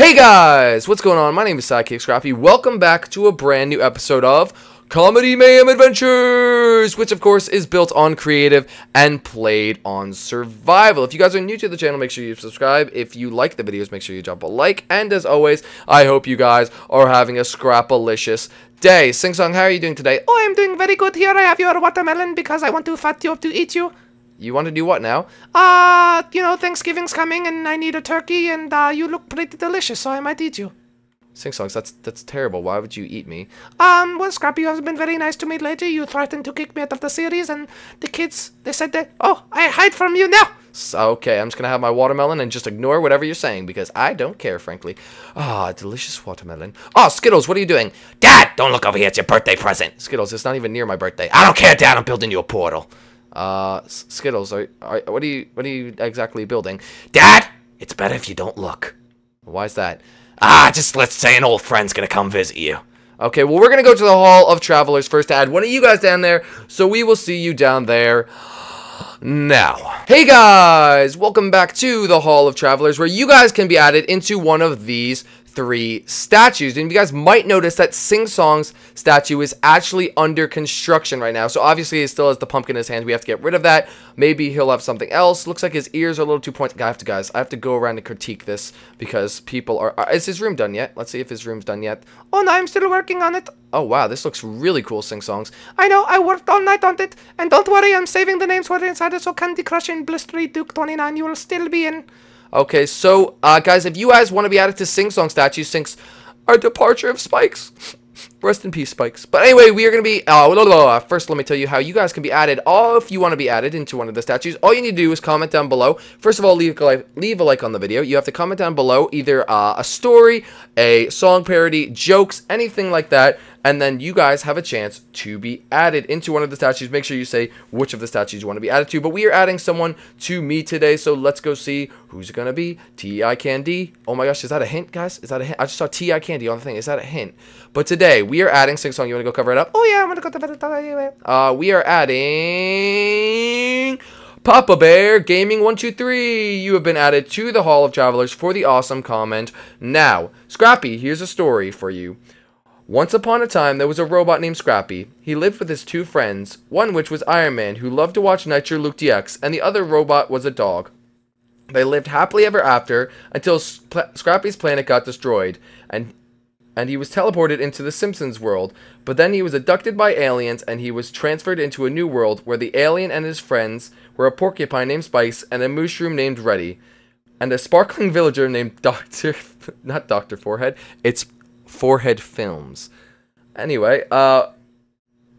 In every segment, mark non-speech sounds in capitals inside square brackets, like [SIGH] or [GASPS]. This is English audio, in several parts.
Hey guys, what's going on? My name is Sidekick Scrappy. Welcome back to a brand new episode of Comedy Mayhem Adventures, which of course is built on creative and played on survival. If you guys are new to the channel, make sure you subscribe. If you like the videos, make sure you drop a like. And as always, I hope you guys are having a scrapalicious day. Sing Song, how are you doing today? Oh, I'm doing very good. Here I have your watermelon because I want to fat you up to eat you. You want to do what now? Uh, you know, Thanksgiving's coming and I need a turkey and uh, you look pretty delicious, so I might eat you. Sing songs, that's that's terrible. Why would you eat me? Um, well, Scrappy, you have been very nice to me lately. You threatened to kick me out of the series, and the kids, they said that, oh, I hide from you now. Okay, I'm just gonna have my watermelon and just ignore whatever you're saying because I don't care, frankly. Ah, delicious watermelon. Oh, Skittles, what are you doing? Dad, don't look over here. It's your birthday present. Skittles, it's not even near my birthday. I don't care, Dad. I'm building you a portal. Uh, Skittles, are, are what are you what are you exactly building? Dad, it's better if you don't look. Why is that? Ah, just let's say an old friend's gonna come visit you. Okay, well, we're to go to the Hall of Travelers first to add one of you guys down there, so we will see you down there now. Hey guys, welcome back to the Hall of Travelers, where you guys can be added into one of these three statues. And you guys might notice that Sing Song's statue is actually under construction right now. So obviously he still has the pumpkin in his hand. We have to get rid of that. Maybe he'll have something else. Looks like his ears are a little too pointed. I have to, guys, I have to go around and critique this because people are... Uh, is his room done yet? Let's see if his room's done yet. Oh, no, I'm still working on it. Oh, wow, this looks really cool, Sing Songs. I know, I worked all night on it. And don't worry, I'm saving the names for the insider, so Candy Crush and Blistery Duke 29 you will still be in. Okay, so, uh, guys, if you guys want to be added to Sing Song statues, since our departure of Spikes. [LAUGHS] Rest in peace, Spikes. But anyway, we are going to be... Uh, blah, blah, blah. First, let me tell you how you guys can be added. All if you want to be added into one of the statues, all you need to do is comment down below. First of all, leave a like, leave a like on the video. You have to comment down below either uh, a story, a song parody, jokes, anything like that. And then you guys have a chance to be added into one of the statues. Make sure you say which of the statues you want to be added to. But we are adding someone to me today, so let's go see who's going to be. T.I. Candy. Oh my gosh, is that a hint, guys? Is that a hint? I just saw T.I. Candy on the thing. Is that a hint? But today, we are adding Sing Song. You want to go cover it up? Oh, yeah, I'm to go. Uh, we are adding... Papa Bear Gaming 123, you have been added to the Hall of Travelers for the awesome comment. Now, Scrappy, here's a story for you. Once upon a time, there was a robot named Scrappy. He lived with his two friends, one which was Iron Man, who loved to watch Nitro Luke DX, and the other robot was a dog. They lived happily ever after until Sp Scrappy's planet got destroyed, and and he was teleported into the Simpsons world, but then he was abducted by aliens and he was transferred into a new world where the alien and his friends were a porcupine named Spice and a mushroom named Reddy, and a sparkling villager named [LAUGHS] Doctor, not Doctor Forehead, it's Forehead Films. Anyway, uh,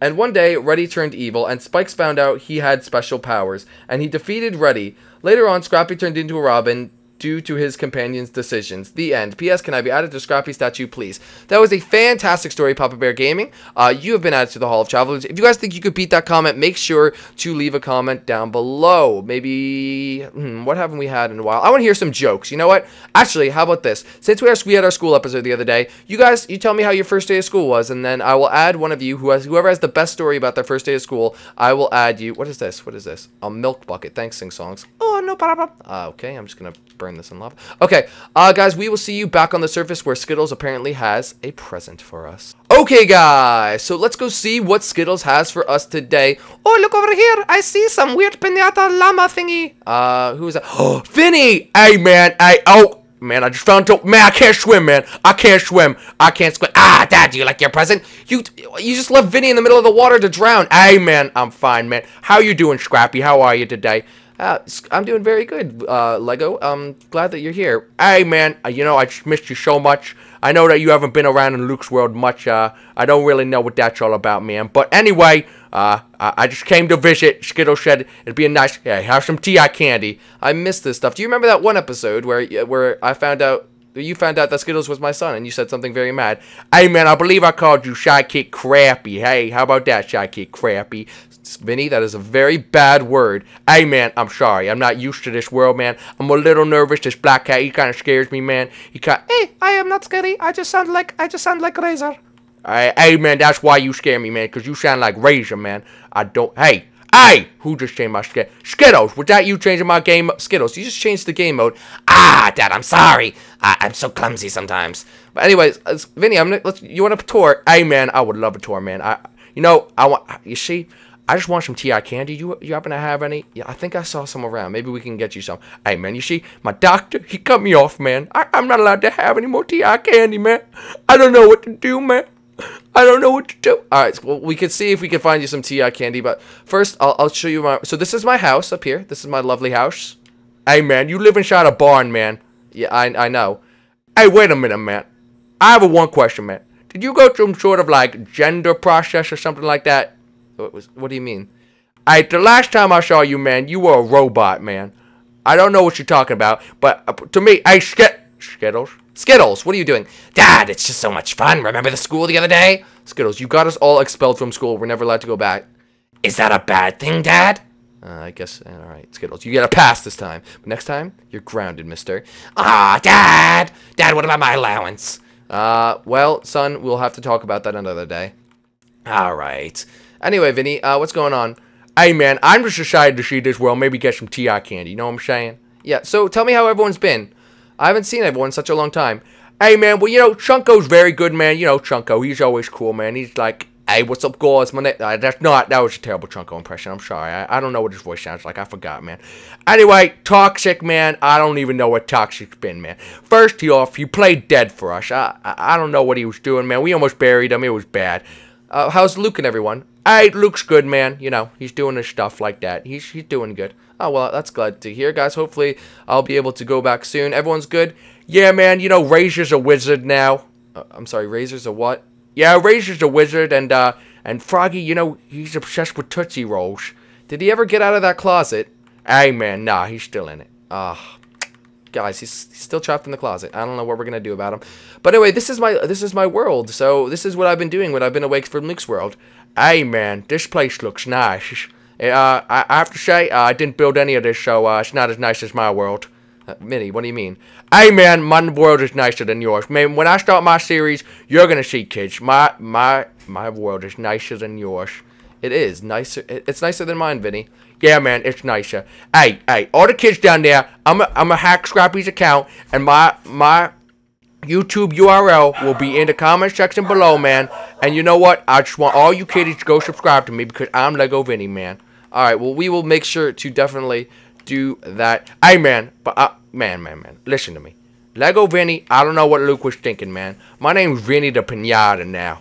and one day Reddy turned evil and Spikes found out he had special powers, and he defeated Reddy. Later on, Scrappy turned into a Robin, due to his companion's decisions. The end. P.S. Can I be added to Scrappy statue, please? That was a fantastic story, Papa Bear Gaming. Uh, you have been added to the Hall of Travelers. If you guys think you could beat that comment, make sure to leave a comment down below. Maybe, hmm, what haven't we had in a while? I want to hear some jokes. You know what? Actually, how about this? Since we, we had our school episode the other day, you guys, you tell me how your first day of school was, and then I will add one of you who has, whoever has the best story about their first day of school, I will add you. What is this? What is this? A milk bucket. Thanks, Sing Songs. Oh, no problem. Uh, okay, I'm just going to burn this in lava. Okay, uh, guys, we will see you back on the surface where Skittles apparently has a present for us. Okay, guys, so let's go see what Skittles has for us today. Oh, look over here. I see some weird pinata llama thingy. Uh, who is that? Oh, [GASPS] Vinny! Hey, man, hey, oh, Man, I just found out. Man, I can't swim, man. I can't swim. I can't swim. Ah, Dad, do you like your present? You you just left Vinny in the middle of the water to drown. Hey, man, I'm fine, man. How you doing, Scrappy? How are you today? Uh, I'm doing very good, uh, Lego. Um, glad that you're here. Hey, man, uh, you know, I just missed you so much. I know that you haven't been around in Luke's world much. Uh, I don't really know what that's all about, man. But anyway, uh, I just came to visit. Skittle said it'd be a nice, yeah, have some T.I. candy. I missed this stuff. Do you remember that one episode where, where I found out you found out that Skittles was my son, and you said something very mad. Hey, man, I believe I called you Sidekick Crappy. Hey, how about that, Sidekick Crappy? Vinny, that is a very bad word. Hey, man, I'm sorry. I'm not used to this world, man. I'm a little nervous. This black cat, he kind of scares me, man. He kind. Hey, I am not scary. I just sound like I just sound like Razor. Hey, hey, man, that's why you scare me, man. Cause you sound like Razor, man. I don't. Hey, Hey, who just changed my Sk- Skittles? That you changing my game? Skittles, you just changed the game mode. Ah, Dad, I'm sorry. I- I'm so clumsy sometimes. But anyways, Vinny, I'm let's. You want a tour? Hey, man, I would love a tour, man. I, you know, I want. You see, I just want some Ti candy. You, you happen to have any? Yeah, I think I saw some around. Maybe we can get you some. Hey, man, you see, my doctor, he cut me off, man. I, I'm not allowed to have any more Ti candy, man. I don't know what to do, man. I don't know what to do. All right, well, we can see if we can find you some Ti candy, but first, I'll, I'll show you my. So this is my house up here. This is my lovely house. Hey, man, you live inside a barn, man. Yeah, I, I know. Hey, wait a minute, man. I have a one question, man. Did you go through some sort of like gender process or something like that? What was? What do you mean? I the last time I saw you, man, you were a robot, man. I don't know what you're talking about, but uh, to me, I Skit Skittles, Skittles, what are you doing? Dad, it's just so much fun. Remember the school the other day? Skittles, you got us all expelled from school. We're never allowed to go back. Is that a bad thing, Dad? Uh, I guess. uh, All right, Skittles, you get a pass this time. But next time, you're grounded, Mister. Ah, Dad. Dad, what about my allowance? Uh, well, son, we'll have to talk about that another day. All right. Anyway, Vinny, uh, what's going on? Hey, man, I'm just excited to see this world. Maybe get some Ti candy. You know what I'm saying? Yeah. So tell me how everyone's been. I haven't seen everyone in such a long time. Hey, man. Well, you know, Chunko's very good, man. You know, Chunko. He's always cool, man. He's like, hey, what's up, guys? My name. Uh, that's not. That was a terrible Chunko impression. I'm sorry. I, I don't know what his voice sounds like. I forgot, man. Anyway, Toxic, man. I don't even know what Toxic's been, man. First he off, he played dead for us. I, I I don't know what he was doing, man. We almost buried him. It was bad. Uh, how's Luke and everyone? Hey, Luke's good, man. You know, he's doing his stuff like that. He's he's doing good. Oh well, that's glad to hear, guys. Hopefully, I'll be able to go back soon. Everyone's good. Yeah, man. You know, Razor's a wizard now. Uh, I'm sorry, Razor's a what? Yeah, Razor's a wizard, and uh, and Froggy, you know, he's obsessed with Tootsie Rolls. Did he ever get out of that closet? Hey, man, nah, he's still in it. Ah, guys, he's, he's still trapped in the closet. I don't know what we're gonna do about him. But anyway, this is my this is my world. So this is what I've been doing when I've been awake from Luke's world. Hey, man, this place looks nice. Uh, I, I have to say, uh, I didn't build any of this, so uh, it's not as nice as my world. Uh, Minnie, what do you mean? Hey, man, my world is nicer than yours. Man, when I start my series, you're gonna see, kids. My my my world is nicer than yours. It is nicer. It's nicer than mine, Vinny. Yeah, man, it's nicer. Hey, hey, all the kids down there, I'm a, I'm a hack Scrappy's account, and my my YouTube URL will be in the comment section below, man. And you know what? I just want all you kiddies to go subscribe to me because I'm Lego Vinny, man. All right, well, we will make sure to definitely do that. Hey, man, but uh, man, man, man, listen to me. Lego Vinny, I don't know what Luke was thinking, man. My name's Vinny the Pinata now.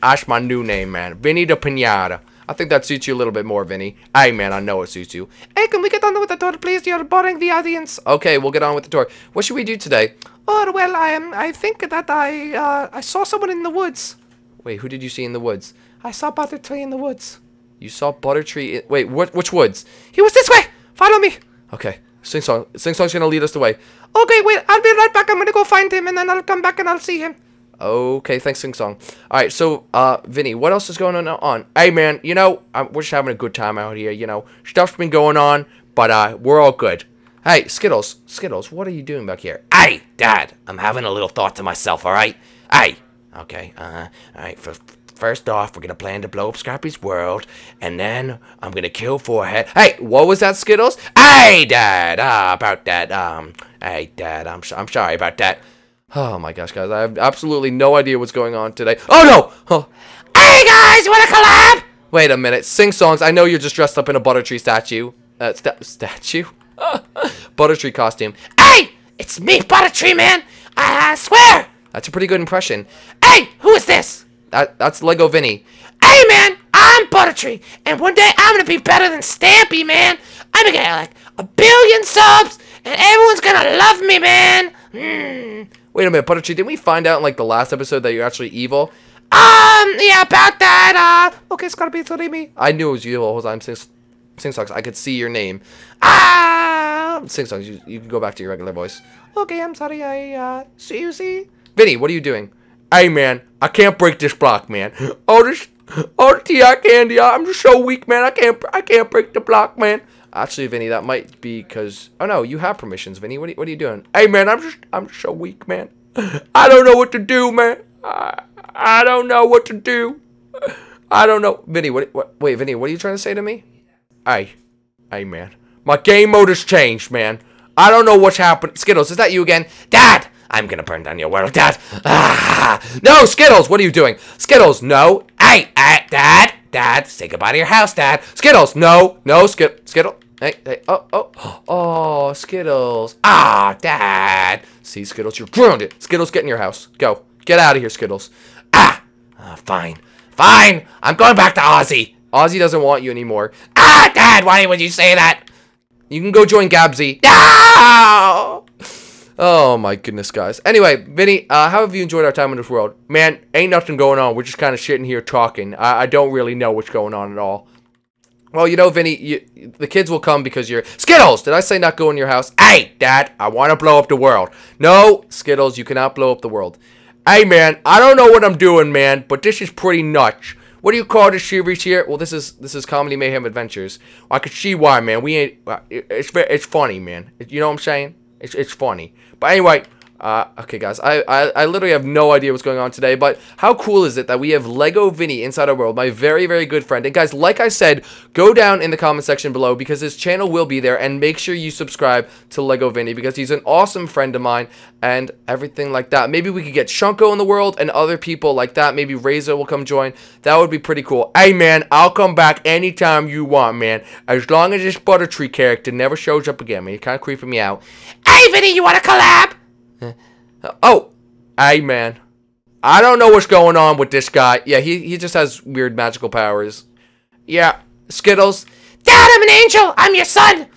That's my new name, man. Vinny the Pinata. I think that suits you a little bit more, Vinny. Hey, man, I know it suits you. Hey, can we get on with the tour, please? You're boring the audience. Okay, we'll get on with the tour. What should we do today? Oh, well, I am. I think that I uh, I saw someone in the woods. Wait, who did you see in the woods? I saw Buttertree in the woods. You saw Buttertree. In- Wait, what? Which woods? He was this way. Follow me. Okay, Sing Song. Sing Song's gonna lead us the way. Okay, wait. I'll be right back. I'm gonna go find him, and then I'll come back and I'll see him. Okay, thanks, Sing Song. All right, so, uh, Vinny, what else is going on? on? Hey, man, you know, i we're just having a good time out here. You know, stuff's been going on, but uh, we're all good. Hey, Skittles, Skittles, what are you doing back here? Hey, Dad, I'm having a little thought to myself, all right? Hey, okay, uh, all right, f- first off, we're gonna plan to blow up Scrappy's world, and then I'm gonna kill Forehead. Hey, what was that, Skittles? Hey, Dad, ah, about that, um, hey, Dad, I'm, I'm sorry about that. Oh my gosh, guys, I have absolutely no idea what's going on today. Oh no! Oh, Hey, guys, you wanna collab? wait a minute, Sing Songs. I know you're just dressed up in a Buttertree statue. Uh, sta- statue? [LAUGHS] Buttertree costume. Hey, it's me, Buttertree Man. I swear. That's a pretty good impression. Hey, who is this? That that's Lego Vinny. Hey, man, I'm Buttertree, and one day I'm gonna be better than Stampy, man. I'm gonna get like a billion subs, and everyone's gonna love me, man. Hmm. Wait a minute, Buttertree. Didn't we find out in like the last episode that you're actually evil? Um, yeah, about that, uh, Okay, Scorpio, sorry me. I knew it was you the whole time. Sing, Sing Songs. I could see your name. ah, Sing Songs. You, you can go back to your regular voice. Okay, I'm sorry. I uh, see you see. Vinny, what are you doing? Hey man, I can't break this block, man. Oh this, oh the Ti candy. I'm just so weak, man. I can't, I can't break the block, man. Actually, Vinny, that might be because. Oh no, you have permissions, Vinny. What are, you- what are you doing? Hey man, I'm just, I'm so weak, man. [LAUGHS] I don't know what to do, man. I, I don't know what to do. I don't know, Vinny. What, what? Wait, Vinny, what are you trying to say to me? Hey, hey, man. My game mode has changed, man. I don't know what's happened. Skittles, is that you again? Dad! I'm gonna burn down your world, Dad. Ah! No, Skittles, what are you doing? Skittles, no. Hey, uh, Dad, Dad, say goodbye to your house, Dad. Skittles, no, no, Skit, Skittle. Hey, hey, oh, oh, oh, Skittles. Ah, Dad. See, Skittles, you're grounded. Skittles, get in your house. Go. Get out of here, Skittles. Ah, ah fine. Fine. I'm going back to Ozzy. Ozzy doesn't want you anymore. Ah, Dad, why would you say that? You can go join Gabsy. No! Oh my goodness, guys. Anyway, Vinny, uh, how have you enjoyed our time in this world? Man, ain't nothing going on. We're just kind of sitting here talking. I, I, don't really know what's going on at all. Well, you know, Vinny, you, the kids will come because you're... Skittles! Did I say not go in your house? Hey, Dad, I want to blow up the world. No, Skittles, you cannot blow up the world. Hey, man, I don't know what I'm doing, man, but this is pretty nuts. What do you call this series here? Well, this is this is Comedy Mayhem Adventures. I could see why, man. We ain't. Uh, it's it's funny, man. You know what I'm saying? It's it's funny. But anyway, uh, okay, guys, I, I, I literally have no idea what's going on today, but how cool is it that we have Lego Vinny inside our world, my very, very good friend. And guys, like I said, go down in the comment section below because his channel will be there, and make sure you subscribe to Lego Vinny because he's an awesome friend of mine and everything like that. Maybe we could get Chunko in the world and other people like that. Maybe Razor will come join. That would be pretty cool. Hey, man, I'll come back anytime you want, man. As long as this Buttertree character never shows up again, man. You're kind of creeping me out. Hey, Vinny, you want to collab? Oh, hey man. I don't know what's going on with this guy. Yeah, he, he just has weird magical powers. Yeah, Skittles. Dad, I'm an angel. I'm your son.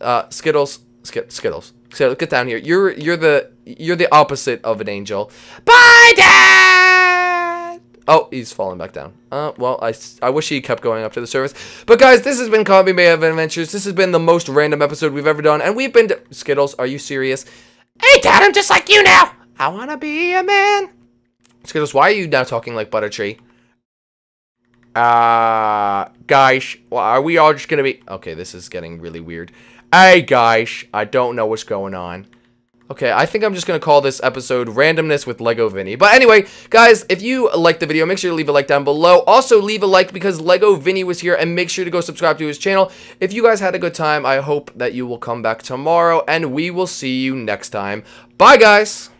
Uh, Skittles. Sk Skittles. Skittles, get down here. You're you're the you're the opposite of an angel. Bye, Dad. Oh, he's falling back down. Uh, well, I, I wish he kept going up to the surface. But guys, this has been Comedy Mayhem Adventures. This has been the most random episode we've ever done, and we've been Skittles. Are you serious? Hey, Dad, I'm just like you now. I want to be a man. Skittles, why are you now talking like Buttertree? Uh, guys, well, are we all just gonna be... Okay, this is getting really weird. Hey, guys, I don't know what's going on. Okay, I think I'm just going to call this episode Randomness with Lego Vinny. But anyway, guys, if you liked the video, make sure to leave a like down below. Also, leave a like because Lego Vinny was here, and make sure to go subscribe to his channel. If you guys had a good time, I hope that you will come back tomorrow, and we will see you next time. Bye, guys!